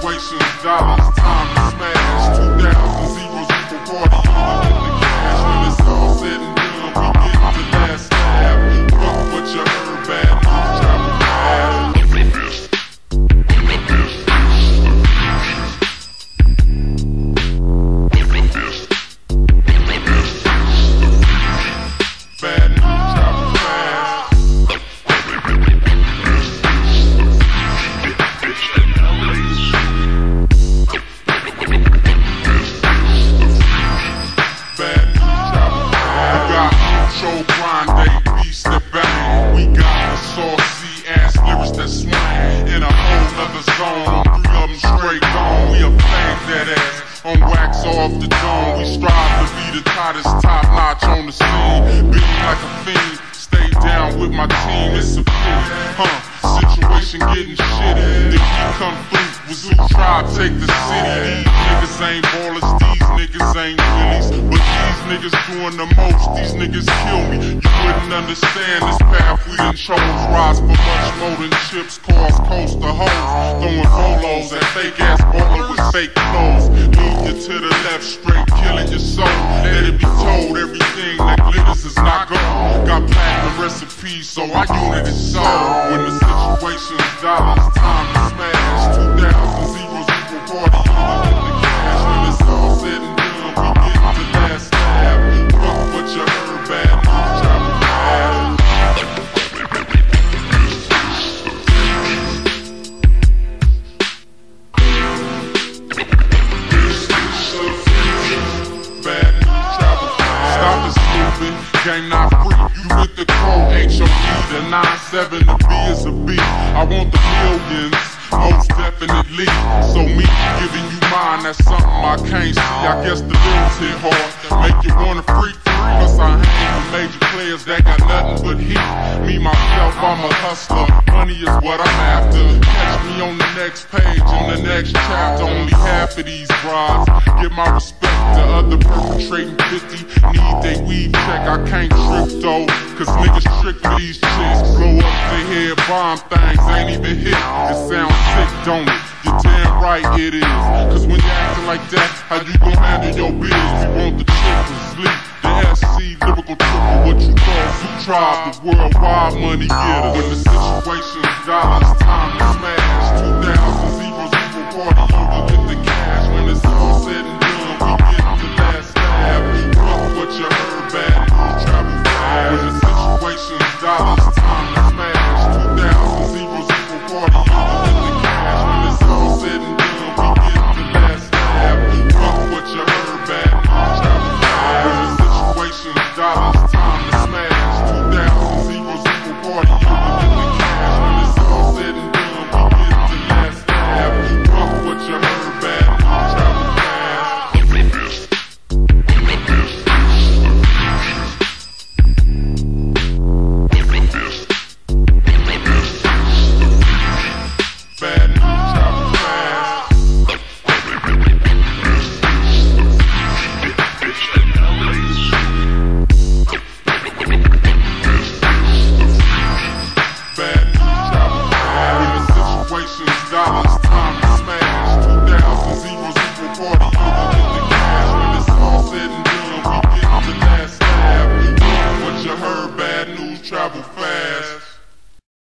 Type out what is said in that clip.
generations, dollars, time to smash 2000 zeros 40. Control grind, beast that bang. We got the saucy ass lyrics that swing in a whole nother zone. On three of them straight gone. We a flames that ass on wax off the dome. We strive to be the tightest top notch on the scene. Beat like a fiend, stay down with my team. It's a pity, huh? Situation getting shitty. If you come through, Wazoo tribe take the city. These niggas ain't ballers, these niggas ain't willies. But these niggas doing the most, these niggas kill me. You wouldn't understand this path we done chose. Rise for much more than chips, cars, coast to hoes. Throwing bolos at fake ass baller with fake clothes. Lead you to the left, straight killing your soul. Let it be told, everything that glitters is not gold. Got platinum recipes, so our unit is sold. When the situation's dollars, stupid, game not free. You with the code, H-O-E, the 9-7, the B is a B. I want the millions, most definitely. So me giving you mine, that's something I can't see. I guess the bills hit hard, make you wanna freak free. Cause I hang with major players that got nothing but heat. Me, myself, I'm a hustler. Money is what I'm after. Catch me on the next page in the next chapter. Only half of these brides get my respect. The other perpetrating 50 need they weed check. I can't trip though, cause niggas trick these chicks. Blow up their head, bomb things ain't even hit. It sounds sick, don't it? You're damn right it is. Cause when you acting like that, how you gon' handle your biz? We want the triple sleep. The SC lyrical triple, what you call Zuu Tribe, the worldwide money getter. When the situation's dollars, Christmas dollars.